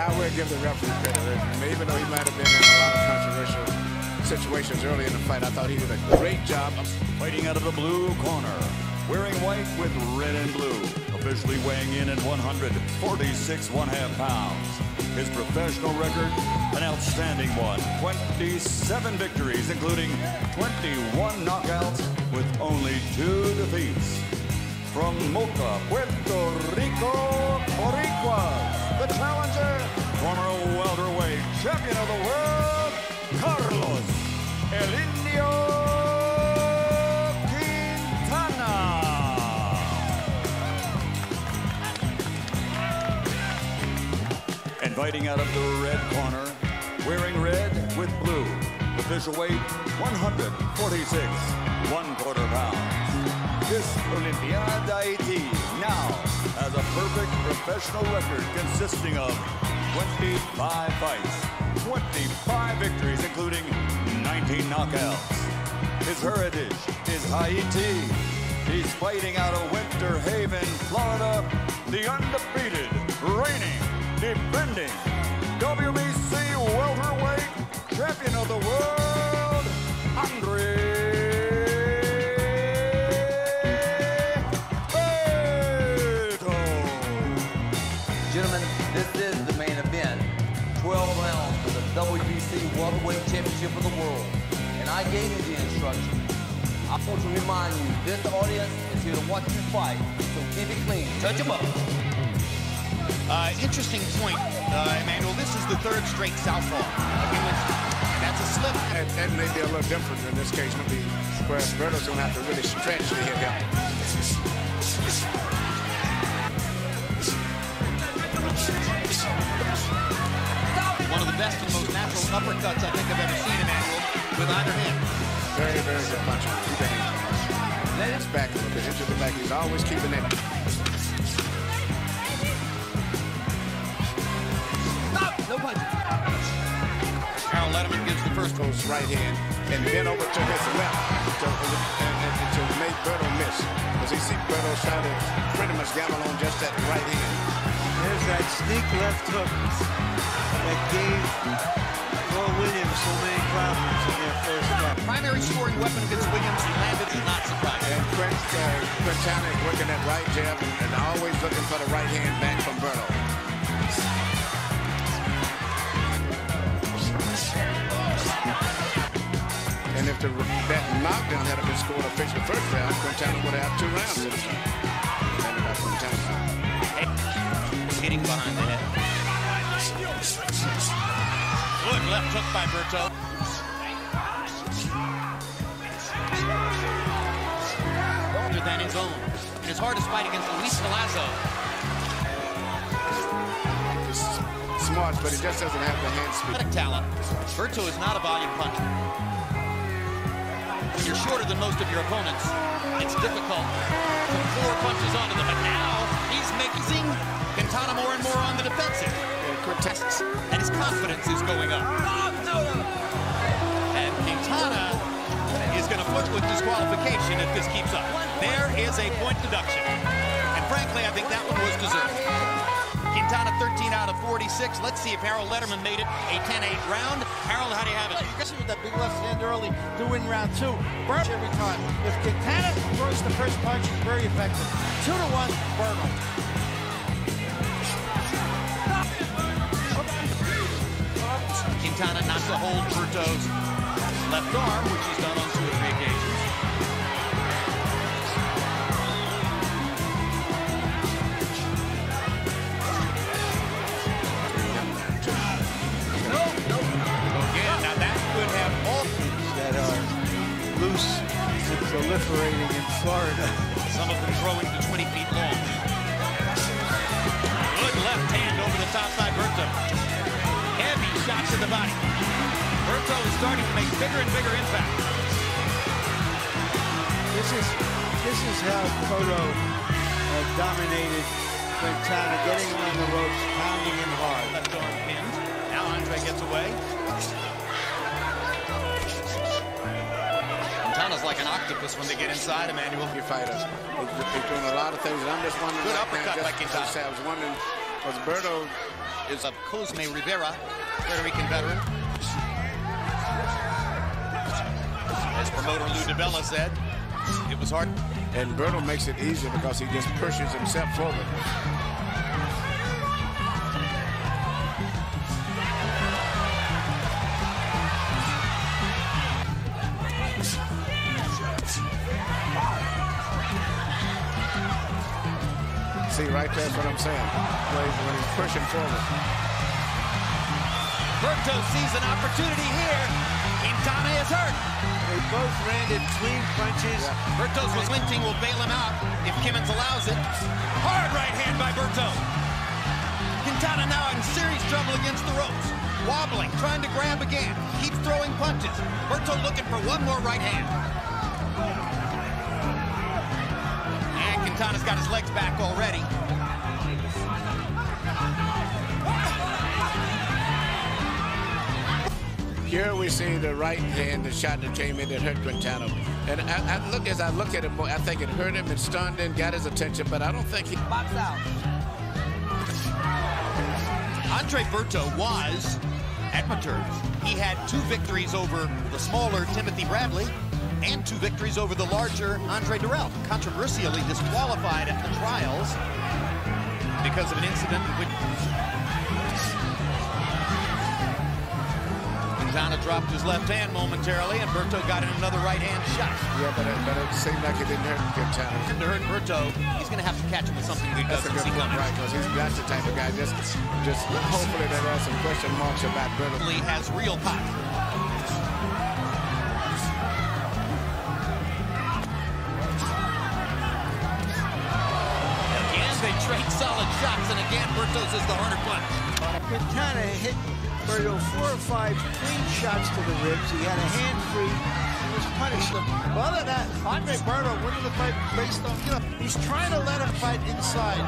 I will give the referee credit. Even though he might have been in a lot of controversial situations early in the fight, I thought he did a great job. Fighting out of the blue corner, wearing white with red and blue, officially weighing in at 146 one half pounds. His professional record, an outstanding one. 27 victories, including 21 knockouts with only two defeats. From Moca, Puerto Rico, Boricuas, the challenger, former welterweight champion of the world, Carlos El Indio Quintana. And fighting out of the red corner, wearing red with blue, official weight 146, one quarter pounds. This Olympiade Haiti now has a perfect professional record consisting of 25 fights, 25 victories, including 19 knockouts. His heritage is Haiti. He's fighting out of Winter Haven, Florida, the undefeated, reigning, defending WBC welterweight champion of the world, Andre Gentlemen, this is the main event. 12 rounds for the WBC World Welterweight Championship of the World. And I gave you the instructions. I want to remind you, this audience is here to watch you fight. So keep it clean. Touch them up. Uh, interesting point, uh, Emmanuel. This is the third straight southpaw. Against, that's a slip. That, that may be a little different in this case, maybe where Berto's going to have to really stretch to hit him. One of the best and most natural uppercuts I think I've ever seen, Emmanuel, with either hand. Very, very good puncher. Keep the hand. Let his back a little bit into the back. He's always keeping it. No punch. Harold Lederman gives the first Goes right hand and then over to his left to, and, and, and to make Berto miss. Because he see Berto trying to pretty much gamble on just that right hand. There's that sneak left hook that gave Paul Williams so many problems in their first fight. primary scoring weapon against Williams. He landed is not surprising. And Quint, uh, Quintana is working that right jab and, and always looking for the right hand back from Berto. And if the, that knockdown had been scored officially first round, Quintana would have two rounds this time. Landed by Quintana. Hitting behind the head. Good left hook by Berto. Larger than his own. In his hardest fight against Luis Collazo. He's smart, but he just doesn't have the hand speed. Talent. Berto is not a volume puncher. When you're shorter than most of your opponents, it's difficult to pour punches onto them. But now he's making Quintana more and more on the defensive. Quintana, and his confidence is going up. And Quintana is going to flip with disqualification if this keeps up. There is a point deduction. And frankly, I think that one was deserved. Quintana 13 out of 46. Let's see if Harold Lederman made it a 10-8 round. Harold, how do you have it? Especially with that big left hand early to win round two. Burns every time. If Quintana throws the first punch, it's very effective. Two to one, Berto. Quintana not to hold Berto's left arm, proliferating in Florida. some of them throwing to 20 feet long. Good left hand over the top by Berto. Heavy shot to the body. Berto is starting to make bigger and bigger impact. This is this is how Cotto uh, dominated Quintana, getting him on the ropes, pounding him hard. Left arm pinned. Now Andre gets away. Quintana's like an octopus when they get inside, Emmanuel. your fighters. He's, doing a lot of things, and I'm just wondering. Good right uppercut by Quintana. I was wondering, was Berto is of Cosme Rivera, Puerto Rican veteran. As promoter Lou DiBella said, it was hard. And Berto makes it easier because he just pushes himself forward. See, right there's what I'm saying. When he's, when he's pushing forward. Berto sees an opportunity here. Quintana is hurt. They both landed clean punches. Berto's was linting will bail him out if Kimmons allows it. Hard right hand by Berto. Quintana now in serious trouble against the ropes. Wobbling, trying to grab again. Keeps throwing punches. Berto looking for one more right hand. And Quintana's got his legs back already. Here we see the right hand, the shot that came in that hurt Quintana. And I, I look as I look at it him, I think it hurt him and stunned him, got his attention, but I don't think he. Box out. Andre Berto was amateur. He had two victories over the smaller Timothy Bradley and two victories over the larger Andre Dirrell. Controversially disqualified at the trials because of an incident in which Quintana dropped his left hand momentarily, and Berto got in another right hand shot. Yeah, but it, but it seemed like it didn't hurt Quintana. To hurt Berto, he's going to have to catch him with something he That's doesn't good see point, coming. right? Because he's that's the type of guy. Just, just hopefully there are some question marks about Berto. Lee has real pop. Again, they trade solid shots, and again, Bertos is the harder punch. Quintana hit Berto four or five clean shots to the ribs. He had a hand free. He was punished. But other than that, Andre Berto winning the fight based on, you know, he's trying to let him fight inside.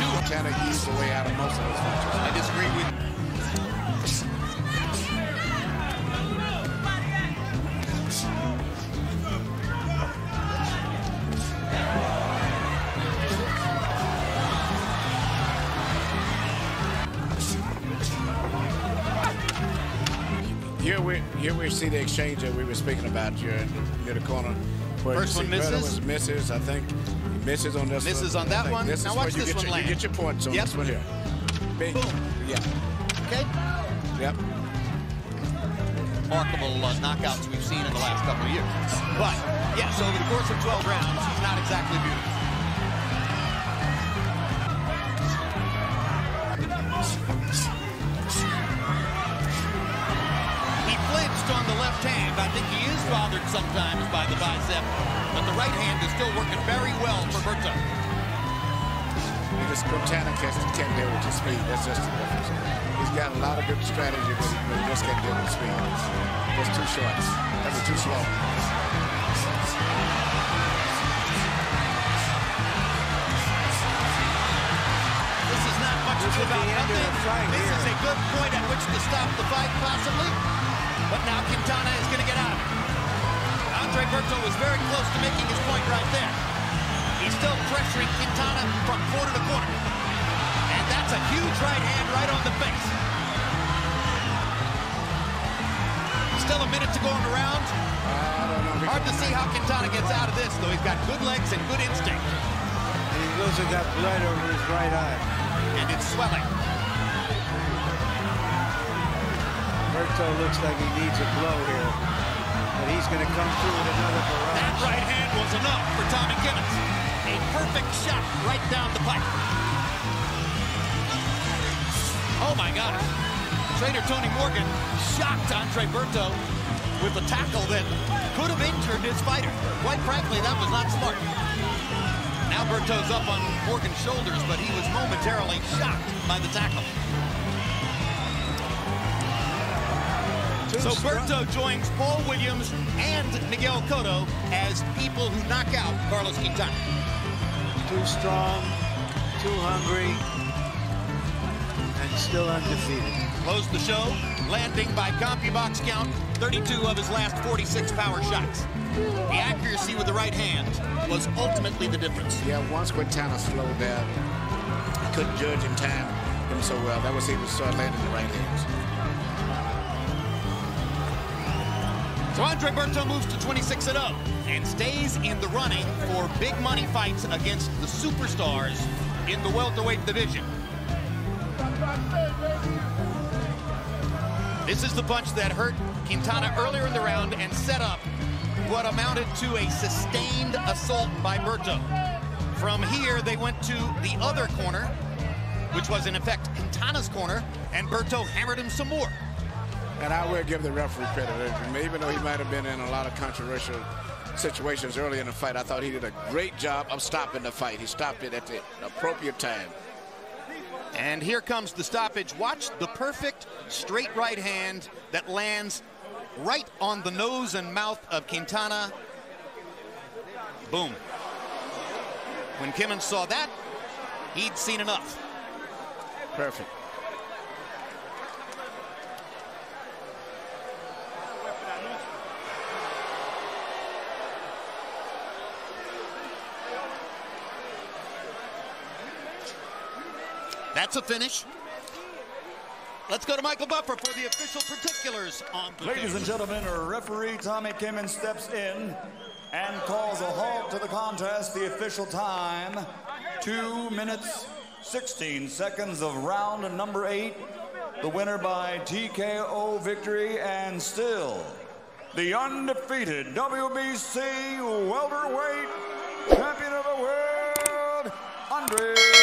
Quintana eased the way out of most of his punches. I disagree with Here we see the exchange that we were speaking about here near the corner. Where First one misses? was misses, I think. Misses on this Misses one. on that one. This Now watch this one your, land. You get your points on Yep. this one here. Bing. Boom. Yeah. Okay. Yep. remarkable uh, knockouts we've seen in the last couple of years. But, yes, over the course of 12 rounds, he's not exactly beautiful. Sometimes by the bicep, but the right hand is still working very well for Berto. He just Quintana can't, can't deal with his speed. That's just the difference. He's got a lot of good strategy, but he, just can't deal with speed. Just too short. Mean, too slow. This is not much This about nothing. This here. is a good point at which to stop the fight, possibly. But now Quintana is going to get out of it. Andre Berto was very close to making his point right there. He's still pressuring Quintana from corner to corner. And that's a huge right hand right on the face. Still a minute to go in the round. I don't know. Hard to see how Quintana gets out of this, though. He's got good legs and good instinct. And he's also got blood over his right eye. And it's swelling. Berto looks like he needs a blow here. He's going to come through with another That right hand was enough for Tommy Kimmons. A perfect shot right down the pipe. Oh my God. Trainer Tony Morgan shocked Andre Berto with a tackle that could have injured his fighter. Quite frankly, that was not smart. Now Berto's up on Morgan's shoulders, but he was momentarily shocked by the tackle. So Berto joins Paul Williams and Miguel Cotto as people who knock out Carlos Quintana. Too strong, too hungry, and still undefeated. Closed the show, landing by CompuBox count 32 of his last 46 power shots. The accuracy with the right hand was ultimately the difference. Yeah, once Quintana slowed down, he couldn't judge in time him so well. That was he was start landing the right hands. So Andre Berto moves to 26 0 and stays in the running for big money fights against the superstars in the welterweight division. This is the punch that hurt Quintana earlier in the round and set up what amounted to a sustained assault by Berto. From here, they went to the other corner, which was in effect Quintana's corner, and Berto hammered him some more. And I will give the referee credit. Even though he might have been in a lot of controversial situations early in the fight, I thought he did a great job of stopping the fight. He stopped it at the appropriate time. And here comes the stoppage. Watch the perfect straight right hand that lands right on the nose and mouth of Quintana. Boom. When Kimmons saw that, he'd seen enough. Perfect. That's a finish. Let's go to Michael Buffer for the official particulars on the Ladies and gentlemen, referee Tommy Kimmons steps in and calls a halt to the contest. The official time, two minutes, 16 seconds of round number eight. The winner by TKO victory and still the undefeated WBC welterweight champion of the world, Andre